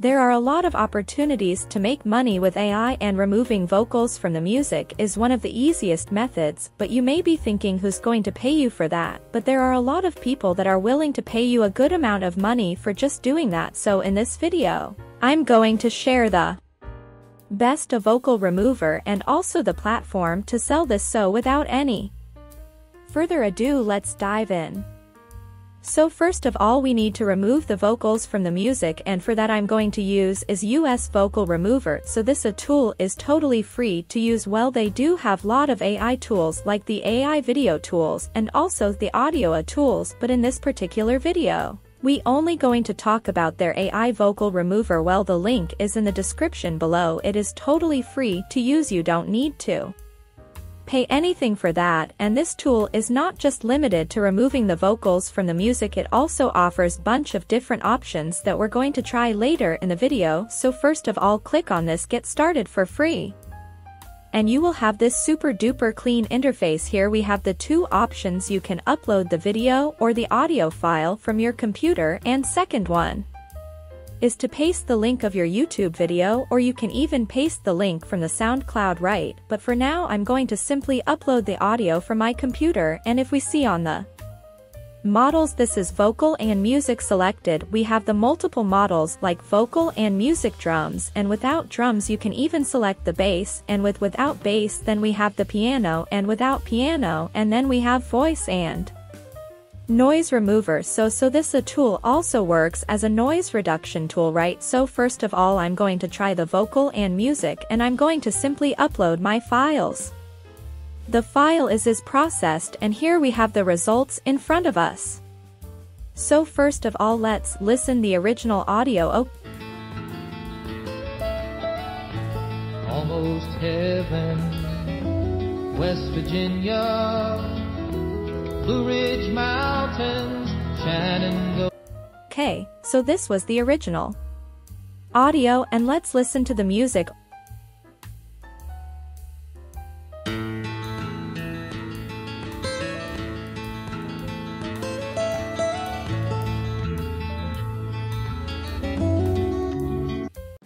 There are a lot of opportunities to make money with AI and removing vocals from the music is one of the easiest methods, but you may be thinking who's going to pay you for that, but there are a lot of people that are willing to pay you a good amount of money for just doing that so in this video, I'm going to share the best a vocal remover and also the platform to sell this so without any further ado let's dive in. So first of all we need to remove the vocals from the music and for that I'm going to use EaseUS Vocal Remover. So this a tool is totally free to use. Well they do have lot of AI tools like the AI video tools and also the audio tools but in this particular video. We only going to talk about their AI vocal remover. Well the link is in the description below. It is totally free to use. You don't need to pay anything for that and this tool is not just limited to removing the vocals from the music it also offers bunch of different options that we're going to try later in the video so first of all click on this get started for free. And you will have this super duper clean interface. Here we have the two options. You can upload the video or the audio file from your computer. And second one is to paste the link of your YouTube video or you can even paste the link from the SoundCloud right, but for now I'm going to simply upload the audio from my computer and if we see on the models this is vocal and music selected we have the multiple models like vocal and music drums and without drums you can even select the bass and with without bass then we have the piano and without piano and then we have voice and Noise remover. So so this a tool also works as a noise reduction tool right? So first of all I'm going to try the vocal and music and I'm going to simply upload my files. The file is is processed and here we have the results in front of us. So first of all let's listen the original audio. Oh. Almost heaven West Virginia Blue Ridge Mountains, Shenandoah. Okay, so this was the original audio and let's listen to the music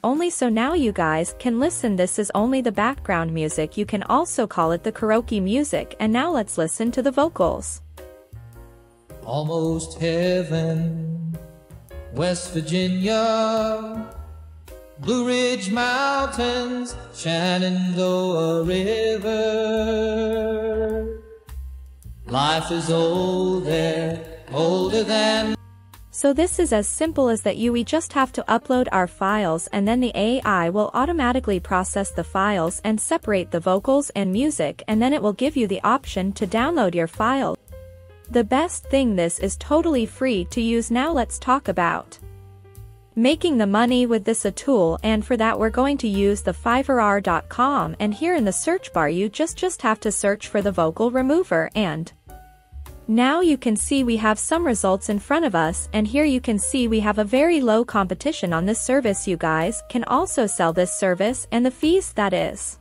only so now you guys can listen. This is only the background music. You can also call it the karaoke music. And now let's listen to the vocals. Almost heaven, West Virginia, Blue Ridge Mountains, Shenandoah River. Life is old there, older than so this is as simple as that you we just have to upload our files and then the AI will automatically process the files and separate the vocals and music and then it will give you the option to download your file. The best thing this is totally free to use now let's talk about making the money with this a tool and for that we're going to use the fiverr.com and here in the search bar you just just have to search for the vocal remover and now you can see we have some results in front of us and here you can see we have a very low competition on this service you guys can also sell this service and the fees that is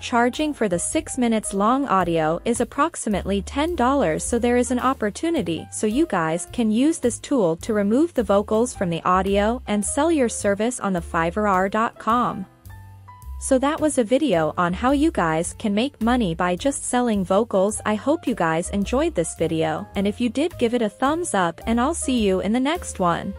charging for the 6 minutes long audio is approximately $10 so there is an opportunity so you guys can use this tool to remove the vocals from the audio and sell your service on the fiverr.com. So that was a video on how you guys can make money by just selling vocals I hope you guys enjoyed this video and if you did give it a thumbs up and I'll see you in the next one.